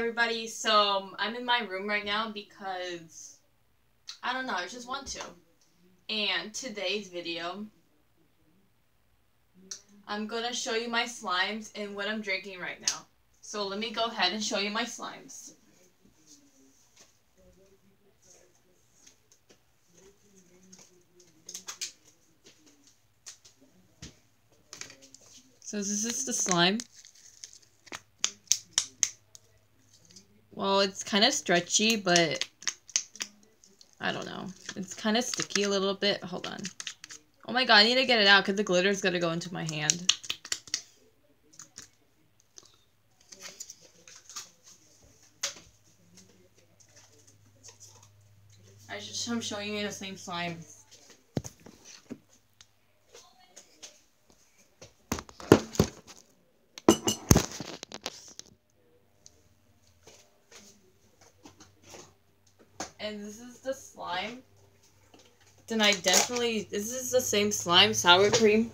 everybody. So um, I'm in my room right now because I don't know, I just want to. And today's video, I'm gonna show you my slimes and what I'm drinking right now. So let me go ahead and show you my slimes. So this is the slime. Well, it's kind of stretchy, but I don't know. It's kind of sticky a little bit. Hold on. Oh my god, I need to get it out because the glitter is going to go into my hand. I just, I'm showing you the same slime. And this is the slime. Then I definitely, this is the same slime, sour cream.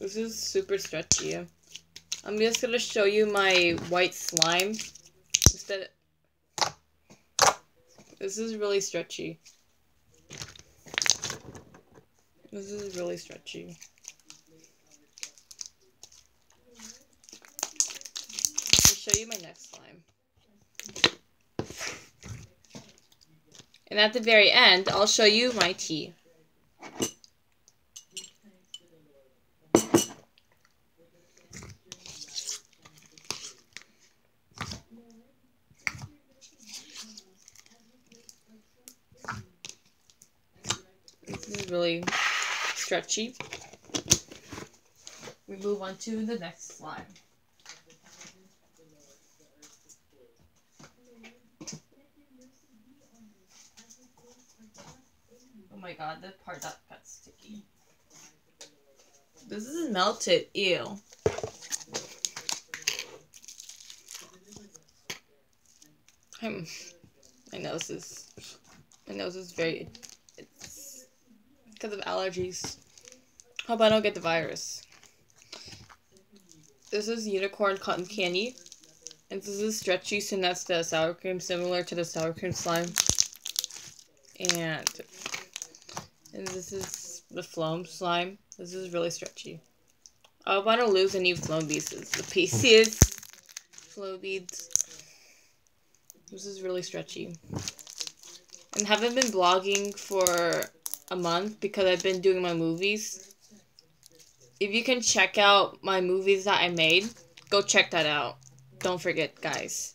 This is super stretchy. I'm just gonna show you my white slime. Instead, this is really stretchy. This is really stretchy. I'll show you my next slime. And at the very end, I'll show you my tea. This is really stretchy. We move on to the next slide. Oh my god, the part that got sticky. This is melted. Ew. I'm, my nose is, my nose is very, because of allergies. Hope I don't get the virus. This is unicorn cotton candy. And this is stretchy, so that's the sour cream, similar to the sour cream slime. And, and this is the foam slime. This is really stretchy. I hope I don't lose any foam pieces. The pieces, flow beads. This is really stretchy. And haven't been blogging for a month because I've been doing my movies. If you can check out my movies that I made, go check that out. Don't forget, guys.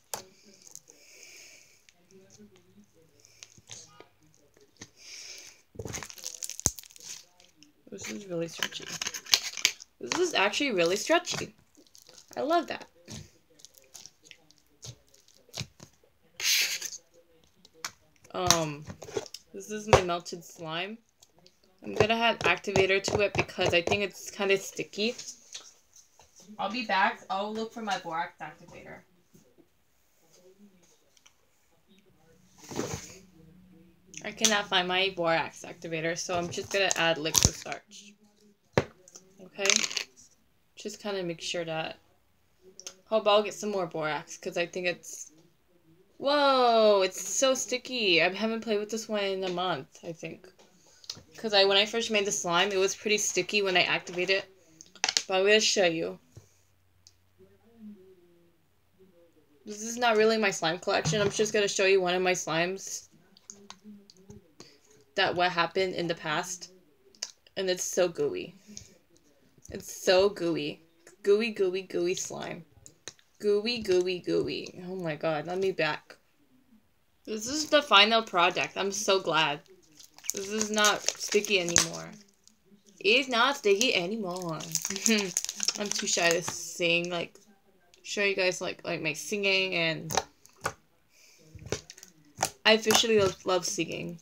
This is really stretchy. This is actually really stretchy. I love that. Um, this is my melted slime. I'm gonna add activator to it because I think it's kind of sticky. I'll be back. I'll look for my borax activator. I cannot find my borax activator, so I'm just gonna add liquid starch. Okay? Just kind of make sure that... Hope I'll get some more borax, because I think it's... Whoa! It's so sticky! I haven't played with this one in a month, I think. Because I, when I first made the slime, it was pretty sticky when I activated it. But I'm going to show you. This is not really my slime collection. I'm just going to show you one of my slimes. That what happened in the past. And it's so gooey. It's so gooey. Gooey, gooey, gooey slime. Gooey, gooey, gooey. Oh my god, let me back. This is the final product. I'm so glad. This is not sticky anymore. It's not sticky anymore. I'm too shy to sing, like, show you guys, like, like my singing, and I officially love, love singing.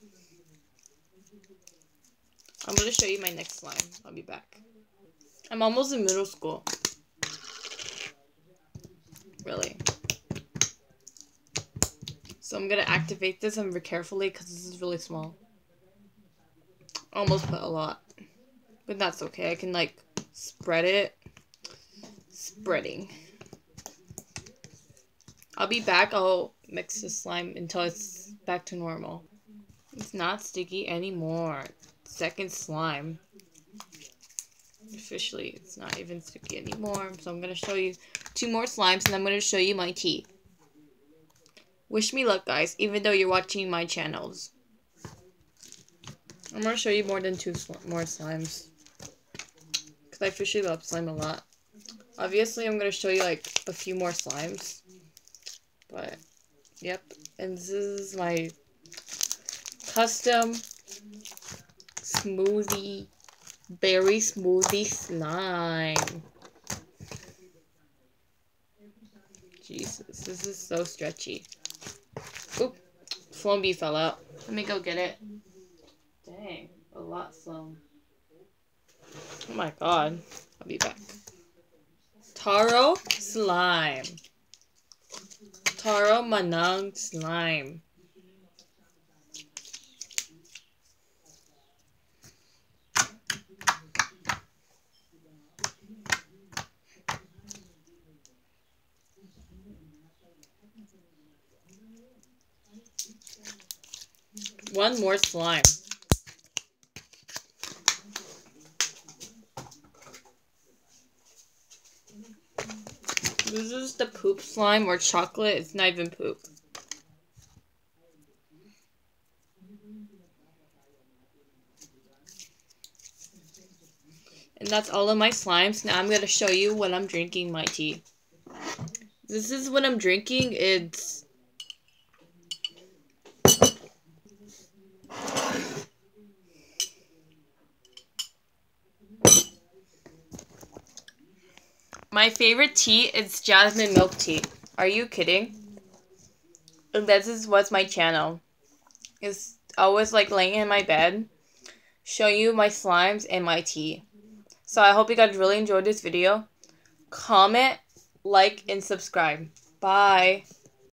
I'm gonna show you my next line. I'll be back. I'm almost in middle school. Really. So I'm gonna activate this and carefully because this is really small. Almost put a lot. But that's okay. I can like spread it. Spreading. I'll be back. I'll mix the slime until it's back to normal. It's not sticky anymore. Second slime. Officially, it's not even sticky anymore. So I'm going to show you two more slimes and I'm going to show you my tea. Wish me luck, guys, even though you're watching my channels. I'm to show you more than two sl more slimes. Because I officially love slime a lot. Obviously, I'm to show you, like, a few more slimes. But, yep. And this is my custom smoothie, berry smoothie slime. Jesus, this is so stretchy. Oop, Slumby fell out. Let me go get it. Dang, a lot slow. Oh my god. I'll be back. Taro slime. Taro Manang slime. One more slime. This is the poop slime or chocolate. It's not even poop. And that's all of my slimes. Now I'm going to show you when I'm drinking my tea. This is what I'm drinking. It's My favorite tea is jasmine milk tea. Are you kidding? And this is what's my channel. It's always like laying in my bed, showing you my slimes and my tea. So I hope you guys really enjoyed this video. Comment, like, and subscribe. Bye.